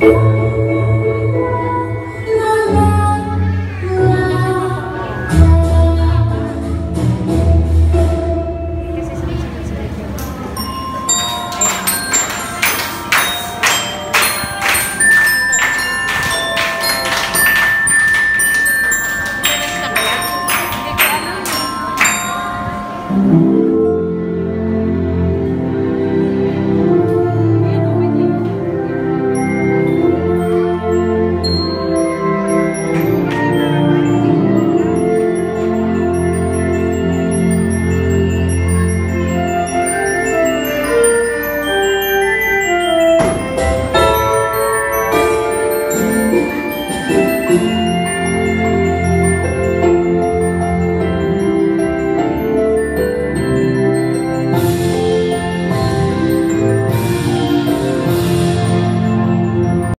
you